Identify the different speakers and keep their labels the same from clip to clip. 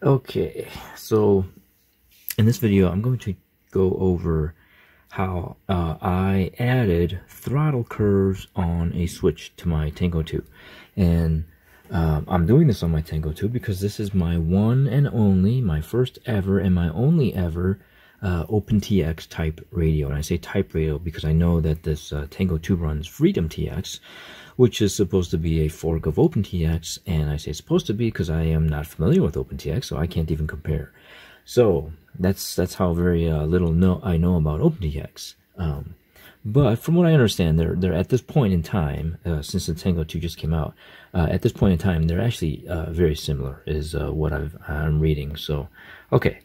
Speaker 1: Okay, so in this video, I'm going to go over how uh, I added throttle curves on a switch to my Tango 2. And um, I'm doing this on my Tango 2 because this is my one and only, my first ever and my only ever uh, OpenTX type radio. And I say type radio because I know that this uh, Tango 2 runs Freedom TX, which is supposed to be a fork of OpenTX, and I say supposed to be because I am not familiar with OpenTX, so I can't even compare. So that's that's how very uh, little know I know about OpenTX. Um, but from what I understand, they're they're at this point in time, uh, since the Tango 2 just came out, uh, at this point in time, they're actually uh, very similar, is uh, what i am reading. So, okay,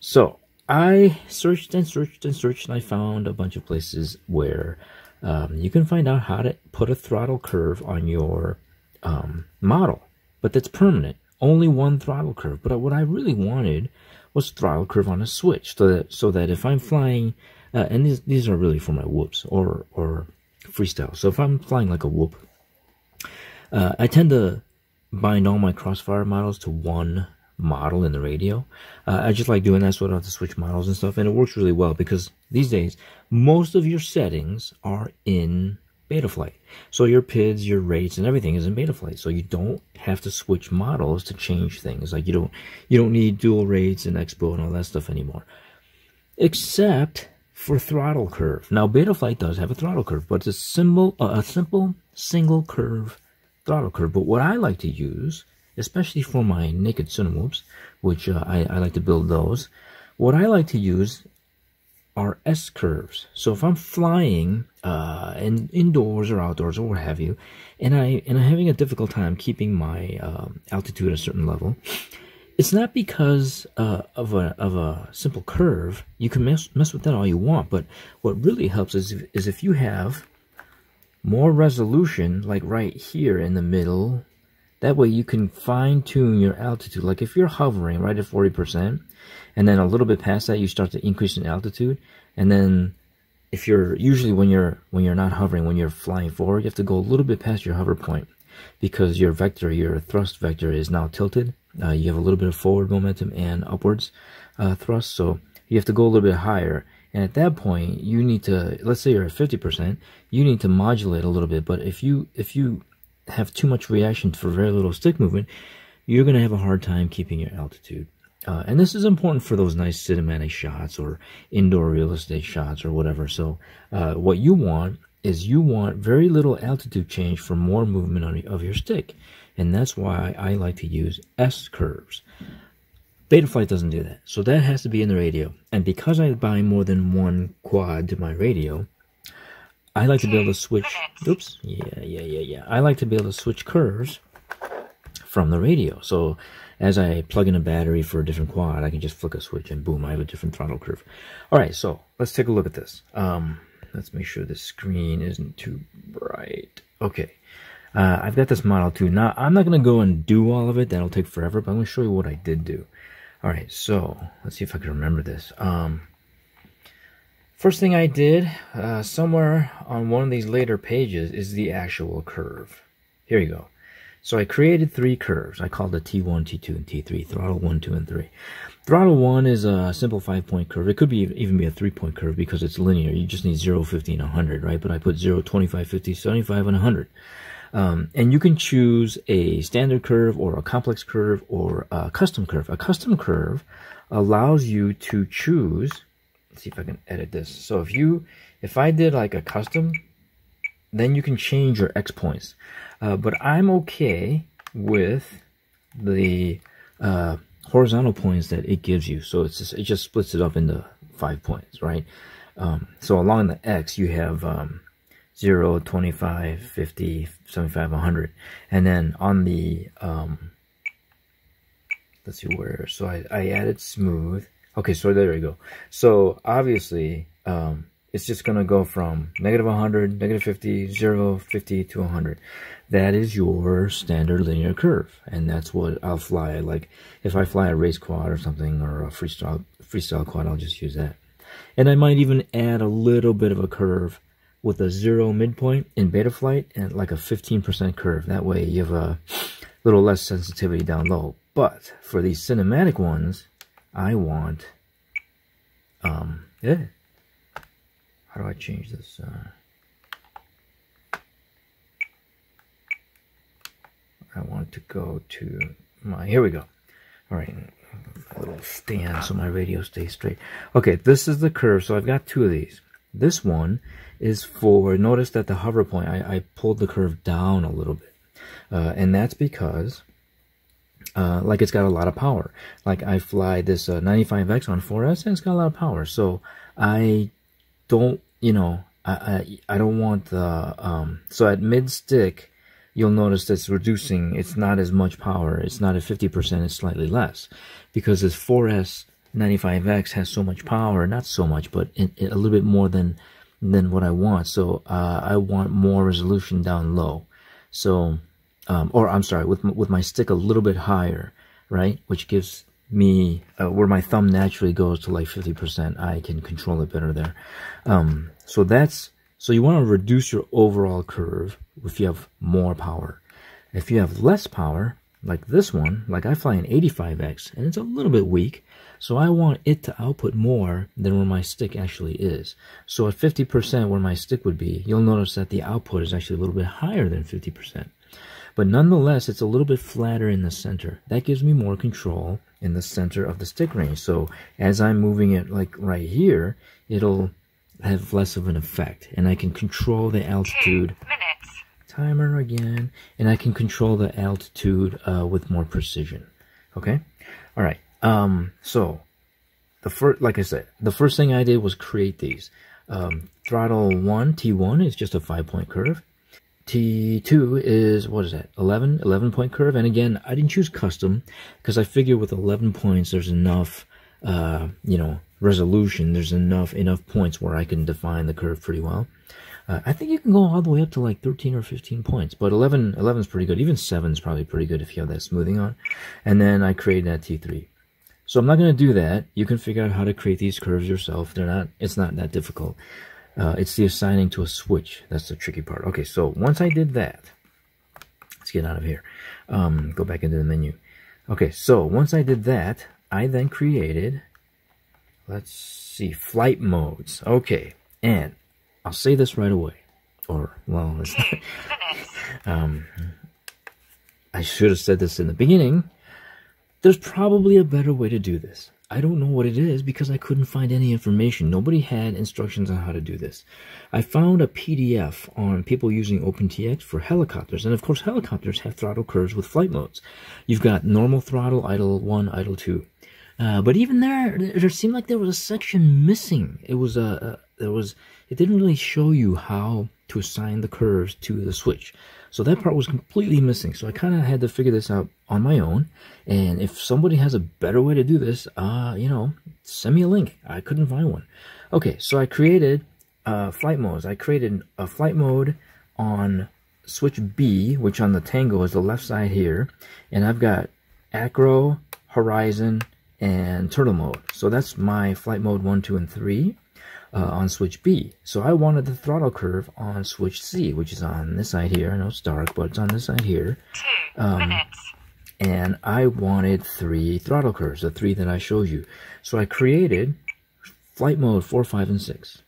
Speaker 1: so I searched and searched and searched, and I found a bunch of places where um, you can find out how to put a throttle curve on your um, model, but that's permanent. Only one throttle curve. But what I really wanted was throttle curve on a switch, so that so that if I'm flying, uh, and these these are really for my whoops or or freestyle. So if I'm flying like a whoop, uh, I tend to bind all my crossfire models to one model in the radio. Uh, I just like doing that so I don't have to switch models and stuff, and it works really well because these days most of your settings are in Betaflight. So your PIDs, your rates, and everything is in Betaflight. So you don't have to switch models to change things. Like you don't you don't need dual rates and expo and all that stuff anymore. Except for throttle curve. Now Betaflight does have a throttle curve, but it's a simple uh, a simple single curve throttle curve. But what I like to use especially for my naked Cinewhoops, which uh, I, I like to build those. What I like to use are S curves. So if I'm flying uh, in, indoors or outdoors or what have you, and I and I'm having a difficult time keeping my uh, altitude at a certain level, it's not because uh, of a of a simple curve. You can mess mess with that all you want, but what really helps is if, is if you have more resolution, like right here in the middle that way you can fine tune your altitude. Like if you're hovering right at 40%, and then a little bit past that, you start to increase in altitude. And then if you're, usually when you're, when you're not hovering, when you're flying forward, you have to go a little bit past your hover point because your vector, your thrust vector is now tilted. Uh, you have a little bit of forward momentum and upwards uh, thrust. So you have to go a little bit higher. And at that point, you need to, let's say you're at 50%, you need to modulate a little bit. But if you, if you have too much reaction for very little stick movement, you're going to have a hard time keeping your altitude. Uh, and this is important for those nice cinematic shots or indoor real estate shots or whatever. So uh, what you want is you want very little altitude change for more movement on, of your stick. And that's why I like to use S curves. Betaflight doesn't do that. So that has to be in the radio. And because I buy more than one quad to my radio, I like to be able to switch. Oops. Yeah, yeah, yeah, yeah. I like to be able to switch curves from the radio. So as I plug in a battery for a different quad, I can just flick a switch and boom, I have a different throttle curve. All right, so let's take a look at this. Um, let's make sure the screen isn't too bright. Okay. Uh, I've got this Model 2. Now, I'm not going to go and do all of it. That'll take forever, but I'm going to show you what I did do. All right, so let's see if I can remember this. Um, First thing I did, uh, somewhere on one of these later pages, is the actual curve. Here you go. So I created three curves. I called it T1, T2, and T3, throttle 1, 2, and 3. Throttle 1 is a simple 5-point curve. It could be even be a 3-point curve because it's linear. You just need 0, 50, and 100, right? But I put 0, 25, 50, 75, and 100. Um, and you can choose a standard curve or a complex curve or a custom curve. A custom curve allows you to choose Let's see if I can edit this. So if you, if I did like a custom, then you can change your X points. Uh, but I'm okay with the uh, horizontal points that it gives you. So it's just, it just splits it up into five points, right? Um, so along the X, you have um, 0, 25, 50, 75, 100. And then on the, um, let's see where, so I, I added smooth. Okay, so there we go. So obviously, um, it's just going to go from negative 100, negative 50, 0, 50 to 100. That is your standard linear curve. And that's what I'll fly. Like if I fly a race quad or something or a freestyle, freestyle quad, I'll just use that. And I might even add a little bit of a curve with a zero midpoint in Betaflight and like a 15% curve. That way you have a little less sensitivity down low. But for these cinematic ones, I want, um, yeah. How do I change this? Uh, I want to go to my, here we go. All right, a little stand so my radio stays straight. Okay, this is the curve. So I've got two of these. This one is for, notice that the hover point, I, I pulled the curve down a little bit. Uh, and that's because, uh, like it's got a lot of power. Like I fly this uh, 95X on 4S and it's got a lot of power. So I don't, you know, I, I, I don't want the, um, so at mid stick, you'll notice that it's reducing. It's not as much power. It's not at 50%, it's slightly less. Because this 4S 95X has so much power, not so much, but a little bit more than than what I want. So uh, I want more resolution down low. So, um, or I'm sorry, with with my stick a little bit higher, right? Which gives me uh, where my thumb naturally goes to like 50%. I can control it better there. Um, so that's so you want to reduce your overall curve if you have more power. If you have less power, like this one, like I fly an 85X, and it's a little bit weak, so I want it to output more than where my stick actually is. So at 50% where my stick would be, you'll notice that the output is actually a little bit higher than 50%. But nonetheless, it's a little bit flatter in the center. That gives me more control in the center of the stick range. So as I'm moving it like right here, it'll have less of an effect. And I can control the altitude. Timer again. And I can control the altitude uh, with more precision. Okay? All right. Um, so, the first, like I said, the first thing I did was create these. Um, throttle 1, T1 is just a 5-point curve. T2 is, what is that, 11, 11 point curve. And again, I didn't choose custom because I figure with 11 points, there's enough, uh, you know, resolution. There's enough, enough points where I can define the curve pretty well. Uh, I think you can go all the way up to like 13 or 15 points, but 11, 11 is pretty good. Even 7 is probably pretty good if you have that smoothing on. And then I created that T3. So I'm not going to do that. You can figure out how to create these curves yourself. They're not, it's not that difficult. Uh, it's the assigning to a switch. That's the tricky part. Okay, so once I did that, let's get out of here. Um, go back into the menu. Okay, so once I did that, I then created, let's see, flight modes. Okay, and I'll say this right away. Or, well, it's um, I should have said this in the beginning. There's probably a better way to do this. I don't know what it is because I couldn't find any information. Nobody had instructions on how to do this. I found a PDF on people using OpenTX for helicopters. And of course, helicopters have throttle curves with flight modes. You've got normal throttle, idle 1, idle 2. Uh, but even there, there seemed like there was a section missing. It was a, a there was it didn't really show you how to assign the curves to the switch. So that part was completely missing. So I kind of had to figure this out on my own. And if somebody has a better way to do this, uh, you know, send me a link. I couldn't find one. Okay, so I created uh, flight modes. I created a flight mode on switch B, which on the Tango is the left side here. And I've got acro, horizon, and turtle mode. So that's my flight mode 1, 2, and 3 uh, on switch B. So I wanted the throttle curve on switch C, which is on this side here. I know it's dark, but it's on this side here.
Speaker 2: Two um, minutes.
Speaker 1: And I wanted three throttle curves, the three that I showed you. So I created flight mode 4, 5, and 6,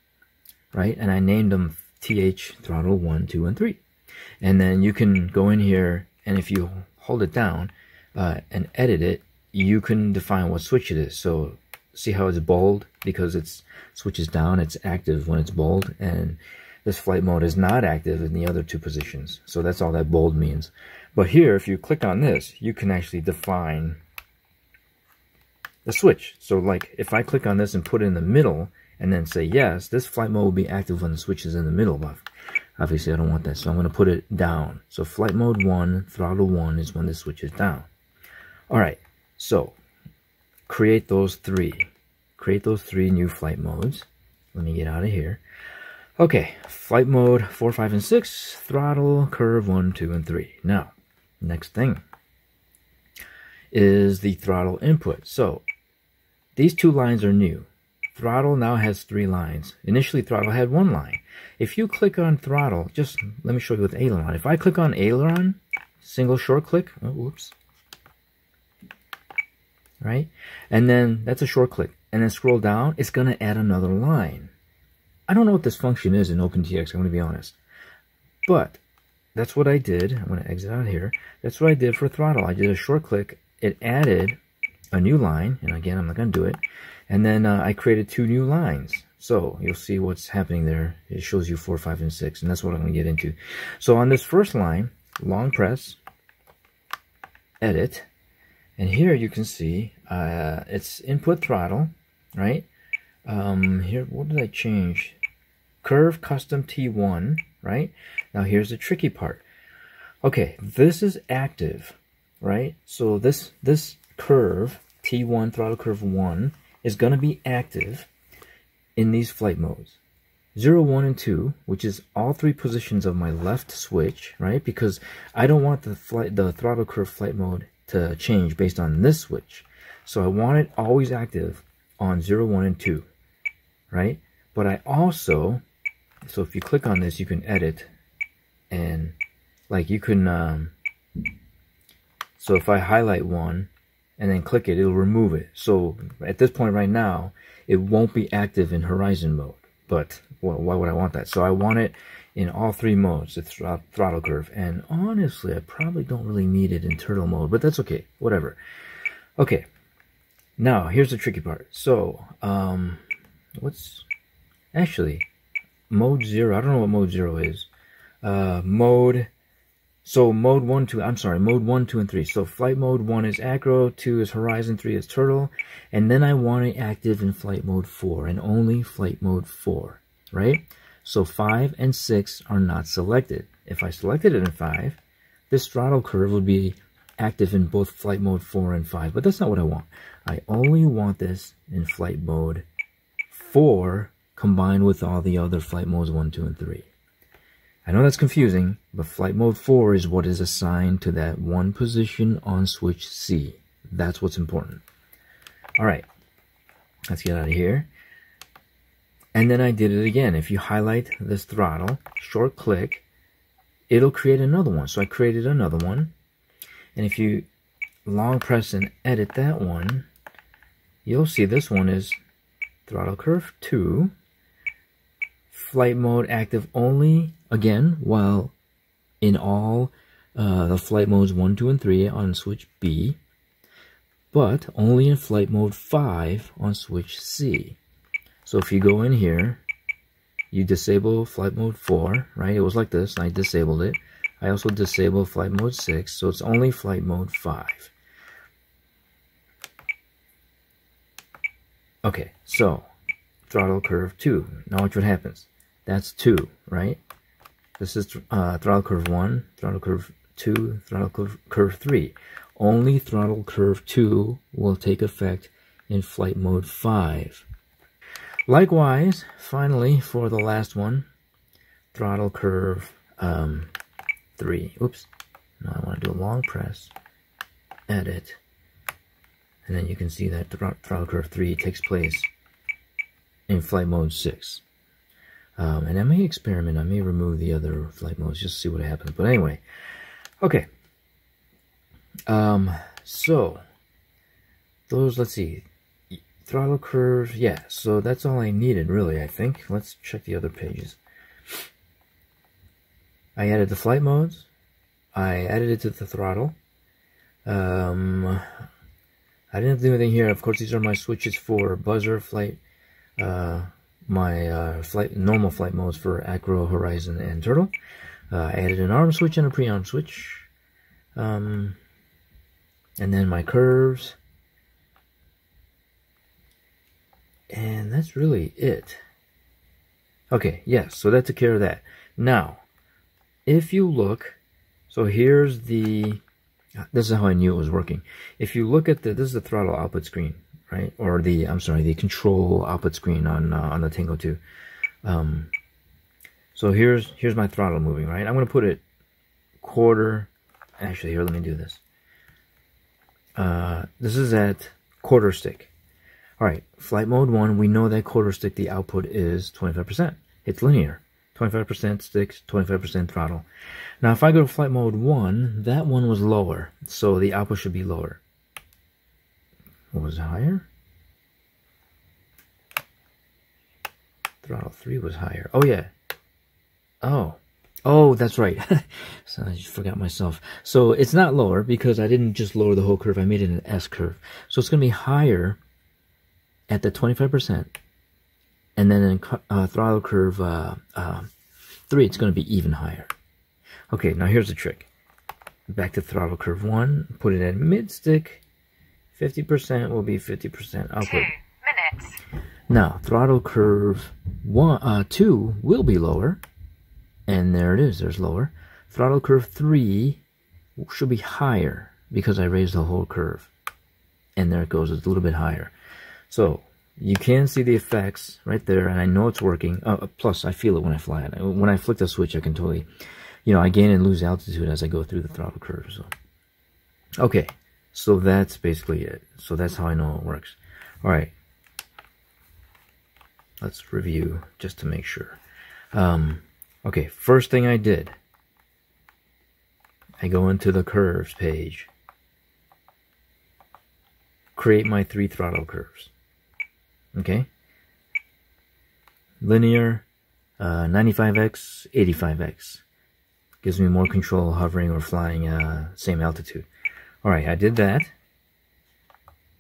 Speaker 1: right? And I named them TH throttle 1, 2, and 3. And then you can go in here, and if you hold it down uh, and edit it, you can define what switch it is. So see how it's bold because it's switches down it's active when it's bold and this flight mode is not active in the other two positions. So that's all that bold means. But here if you click on this you can actually define the switch. So like if I click on this and put it in the middle and then say yes this flight mode will be active when the switch is in the middle. But obviously I don't want that so I'm going to put it down. So flight mode 1 throttle 1 is when the switch is down. Alright so create those three. Create those three new flight modes. Let me get out of here. Okay, flight mode 4, 5, and 6, throttle, curve 1, 2, and 3. Now, next thing is the throttle input. So, these two lines are new. Throttle now has three lines. Initially, throttle had one line. If you click on throttle, just let me show you with aileron. If I click on aileron, single short click. Oh, whoops. Right? And then that's a short click. And then scroll down, it's going to add another line. I don't know what this function is in OpenTX, I'm going to be honest. But that's what I did. I'm going to exit out here. That's what I did for throttle. I did a short click. It added a new line. And again, I'm not going to do it. And then uh, I created two new lines. So you'll see what's happening there. It shows you 4, 5, and 6. And that's what I'm going to get into. So on this first line, long press, edit. And here you can see uh, it's input throttle, right? Um, here, what did I change? Curve custom T1, right? Now here's the tricky part. Okay, this is active, right? So this this curve, T1 throttle curve 1, is going to be active in these flight modes. 0, 1, and 2, which is all three positions of my left switch, right? Because I don't want the flight, the throttle curve flight mode to change based on this switch. So I want it always active on 0, 1, and 2, right? But I also, so if you click on this, you can edit and like you can, um, so if I highlight one and then click it, it'll remove it. So at this point right now, it won't be active in horizon mode. But well, why would I want that? So I want it in all three modes, the thr throttle curve. And honestly, I probably don't really need it in turtle mode, but that's okay. Whatever. Okay. Now, here's the tricky part. So, um, what's actually mode zero? I don't know what mode zero is. Uh, mode so mode 1, 2, I'm sorry, mode 1, 2, and 3. So flight mode 1 is acro, 2 is horizon, 3 is turtle. And then I want it active in flight mode 4 and only flight mode 4, right? So 5 and 6 are not selected. If I selected it in 5, this throttle curve would be active in both flight mode 4 and 5. But that's not what I want. I only want this in flight mode 4 combined with all the other flight modes 1, 2, and 3. I know that's confusing, but flight mode 4 is what is assigned to that one position on switch C. That's what's important. Alright, let's get out of here. And then I did it again. If you highlight this throttle, short click, it'll create another one. So I created another one. And if you long press and edit that one, you'll see this one is throttle curve 2 flight mode active only, again, while in all uh, the flight modes 1, 2, and 3 on switch B, but only in flight mode 5 on switch C. So if you go in here, you disable flight mode 4, right? It was like this, and I disabled it. I also disabled flight mode 6, so it's only flight mode 5. Okay, so throttle curve 2. Now watch what happens. That's 2, right? This is uh, throttle curve 1, throttle curve 2, throttle curve, curve 3. Only throttle curve 2 will take effect in flight mode 5. Likewise, finally, for the last one, throttle curve um, 3. Oops. Now I want to do a long press, edit, and then you can see that throttle curve 3 takes place in flight mode 6. Um, and I may experiment. I may remove the other flight modes just see what happens. But anyway, okay. Um, so, those, let's see. Throttle curve, yeah. So that's all I needed, really, I think. Let's check the other pages. I added the flight modes. I added it to the throttle. Um, I didn't do anything here. Of course, these are my switches for buzzer, flight, uh, my uh, flight normal flight modes for Acro, Horizon, and Turtle. Uh, I added an arm switch and a pre-arm switch. Um, and then my curves. And that's really it. Okay, yes, so that took care of that. Now, if you look, so here's the, this is how I knew it was working. If you look at the, this is the throttle output screen right? Or the, I'm sorry, the control output screen on, uh, on the Tango 2. Um, so here's, here's my throttle moving, right? I'm going to put it quarter, actually here, let me do this. Uh, this is at quarter stick. All right, flight mode one, we know that quarter stick, the output is 25%. It's linear. 25% sticks, 25% throttle. Now if I go to flight mode 1, that one was lower, so the output should be lower. What was higher? Throttle 3 was higher. Oh yeah. Oh. Oh, that's right. so I just forgot myself. So it's not lower because I didn't just lower the whole curve. I made it an S curve. So it's going to be higher at the 25%. And then in uh, throttle curve uh, uh, 3, it's going to be even higher. Okay, now here's the trick. Back to throttle curve 1. Put it at mid stick. 50% will be 50% output. Two minutes. Now, throttle curve one, uh, 2 will be lower. And there it is, there's lower. Throttle curve 3 should be higher because I raised the whole curve. And there it goes, it's a little bit higher. So, you can see the effects right there, and I know it's working. Uh, plus, I feel it when I fly it. When I flick the switch, I can totally, you know, I gain and lose altitude as I go through the throttle curve. So, okay, so that's basically it. So that's how I know it works. All right, let's review just to make sure. Um, okay, first thing I did, I go into the curves page, create my three throttle curves. Okay, linear, uh, 95x, 85x gives me more control hovering or flying uh, same altitude. Alright, I did that.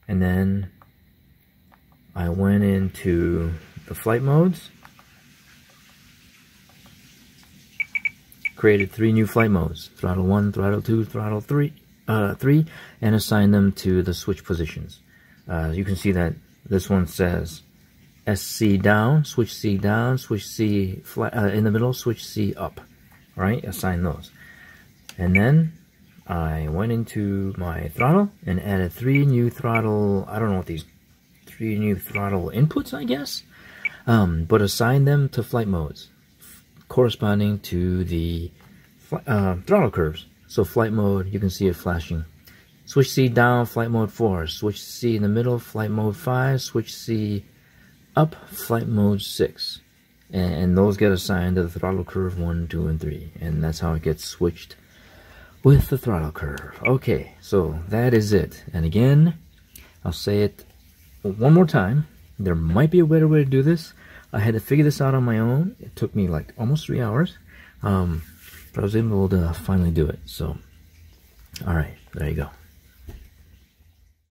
Speaker 1: And then I went into the flight modes. Created three new flight modes. Throttle 1, throttle 2, throttle 3, uh, 3 and assigned them to the switch positions. Uh, you can see that this one says SC down, switch C down, switch C flat, uh, in the middle, switch C up. Alright, assign those. And then I went into my throttle and added three new throttle, I don't know what these, three new throttle inputs, I guess, um, but assign them to flight modes corresponding to the uh, throttle curves. So flight mode, you can see it flashing. Switch C down, flight mode 4. Switch C in the middle, flight mode 5. Switch C up, flight mode 6. And, those get assigned to the throttle curve 1, 2, and 3. And that's how it gets switched with the throttle curve. Okay, so that is it. And again, I'll say it one more time. There might be a better way to do this. I had to figure this out on my own. It took me like almost three hours. Um, but I was able to finally do it. So, alright, there you go.